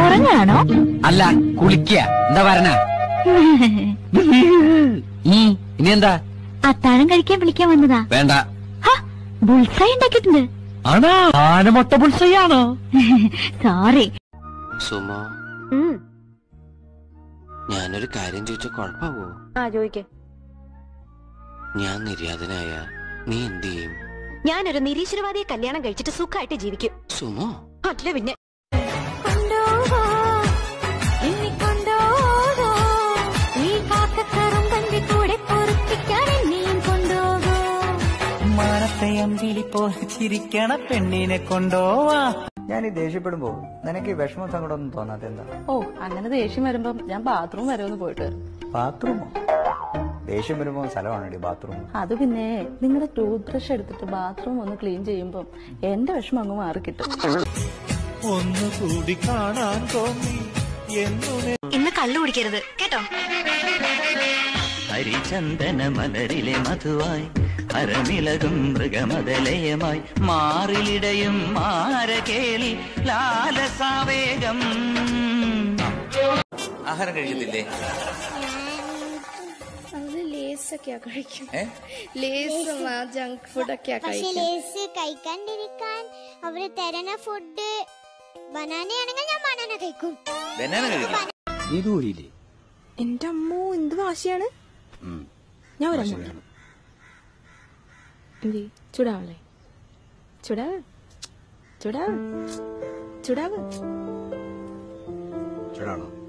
ഉറങ്ങാണോ? അല്ല കുളിക്കുക എന്താ പറഞ്ഞ ഇനി എന്താ? അത്താഴം കഴിക്കാൻ വിളിക്കാൻ വന്നതാ. വേണ്ട. ബുൾസായി ബുൾസൈ ഉണ്ടാക്കിയിട്ടുണ്ട്. ആണോ? ആനമൊട്ട സോറി സുമോ. ഞാനൊരു കാര്യം ചോദിച്ച കുഴപ്പമാവോ ആ ചോദിക്കേ. ഞാൻ നിര്യാതനായ നീ എന്ത് ചെയ്യും? ഞാനൊരു നിരീശ്വരവാദിയെ കല്യാണം കഴിച്ചിട്ട് സുഖമായിട്ട് ജീവിക്കും. സുമോ. അല്ല പിന്നെ. മാനത്തെ അമ്പിളി പോലെ ചിരിക്കണ പെണ്ണിനെ കൊണ്ടോവാ. ഞാൻ ഈ ദേഷ്യപ്പെടുമ്പോ നിനക്ക് ഈ വിഷമം സങ്കടം ഒന്നും തോന്നാത്ത എന്താ? ഓ അങ്ങനെ ദേഷ്യം വരുമ്പം ഞാൻ ബാത്റൂം വരെ ഒന്ന് പോയിട്ട് വരും. ബാത്റൂമോ? ദേഷ്യം വരുമ്പോ സ്ഥലമാണോ ബാത്റൂം? അത് പിന്നെ നിങ്ങളുടെ ടൂത്ത് ബ്രഷ് എടുത്തിട്ട് ബാത്റൂം ഒന്ന് ക്ലീൻ ചെയ്യുമ്പോ എന്റെ വിഷമം അങ്ങ് മാറി കിട്ടും ഒന്നുകൂടി കാണാൻ തോന്നി. ഇന്ന് കള്ളു കുടിക്കരുത് കേട്ടോ? ഹരിചന്ദന മലരിലെ മധുവായി അരമിളകും മൃഗമതലയമായി മാറിലിടയും മാരകേളി ലാലസാവേഗം. ആഹാരം കഴിക്കുന്നില്ലേ? ലേസൊക്കെയാ കഴിക്കും ലേസും ജങ്ക് ഫുഡൊക്കെയാ കഴിക്കും ലേസ് കഴിക്കാണ്ടിരിക്കാൻ അവർ തരണ ഫുഡ് ബനാനയാണെങ്കിൽ ഞാൻ ബനാന കഴിക്കും. ബനാന കഴിക്കും എന്റെ അമ്മോ എന്ത് വാശിയാണ്? ഞാൻ പോണു. എന്തി ചൂടാവല്ലേ? ചൂടാവ്. ചൂടാവ്. ചൂടാവ്. ചൂടാണോ?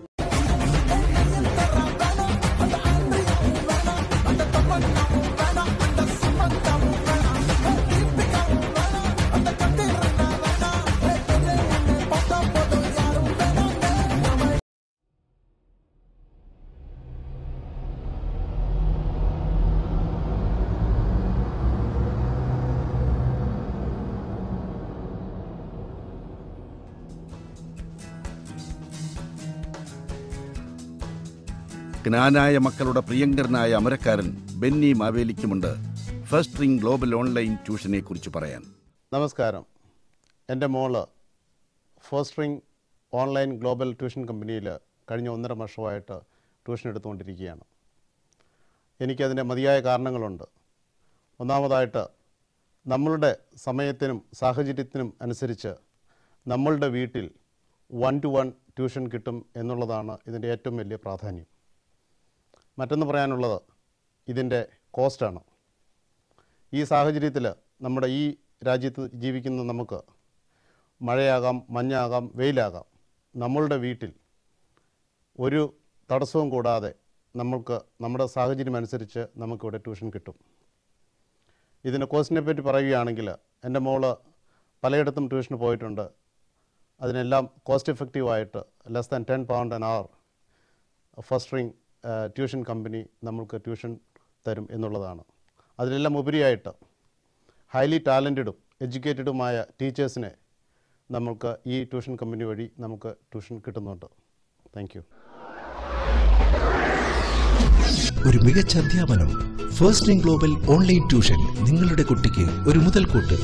ജ്ഞാനായ മക്കളുടെ പ്രിയങ്കരനായ അമരക്കാരൻ ബെന്നി മാവേലിക്കുമുണ്ട്. ഫസ്റ്റ് റിംഗ് ഗ്ലോബൽ ഓൺലൈൻ ട്യൂഷനെ കുറിച്ച് പറയാൻ. നമസ്കാരം. എന്റെ മോൾ First Ring online global tuition കമ്പനിയിൽ കഴിഞ്ഞ ഒന്നര വർഷമായിട്ട് ട്യൂഷൻ എടുത്തുകൊണ്ടിരിക്കുകയാണ്. എനിക്കതിന്റെ മതിയായ കാരണങ്ങളുണ്ട്. ഒന്നാമതായിട്ട് നമ്മളുടെ സമയത്തിനും സാഹചര്യത്തിനും അനുസരിച്ച് നമ്മളുടെ വീട്ടിൽ വൺ ടു വൺ ട്യൂഷൻ കിട്ടും എന്നുള്ളതാണ് ഇതിന്റെ ഏറ്റവും വലിയ പ്രാധാന്യം. മറ്റൊന്ന് പറയാനുള്ളത് ഇതിന്റെ കോസ്റ്റാണ്. ഈ സാഹചര്യത്തിൽ നമ്മുടെ ഈ രാജ്യത്ത് ജീവിക്കുന്ന നമുക്ക് മഴയാകാം മഞ്ഞാകാം വെയിലാകാം. നമ്മളുടെ വീട്ടിൽ ഒരു തടസ്സവും കൂടാതെ നമ്മൾക്ക് നമ്മുടെ സാഹചര്യം അനുസരിച്ച് നമുക്കിവിടെ ട്യൂഷൻ കിട്ടും. ഇതിന്റെ കോസ്റ്റിനെ പറ്റി പറയുകയാണെങ്കിൽ എന്റെ മോൾ പലയിടത്തും ട്യൂഷന് പോയിട്ടുണ്ട്. അതിനെല്ലാം കോസ്റ്റ് എഫക്റ്റീവായിട്ട് less than ten pound an hour first tuition company നമ്മൾക്ക് ട്യൂഷൻ തരും എന്നുള്ളതാണ്. അതിലെല്ലാം ഉപരിയായിട്ട് ഹൈലി ടാലന്റഡും എഡ്യൂക്കേറ്റഡുമായ ടീച്ചേഴ്സിനെ നമുക്ക് ഈ ട്യൂഷൻ കമ്പനി വഴി നമുക്ക് ട്യൂഷൻ കിട്ടുന്നുണ്ട്. താങ്ക് ഒരു മികച്ച അധ്യാപനം. ഫസ്റ്റ് ഗ്ലോബൽ ഓൺലൈൻ ട്യൂഷൻ നിങ്ങളുടെ കുട്ടിക്ക് ഒരു മുതൽക്കൂട്ട്.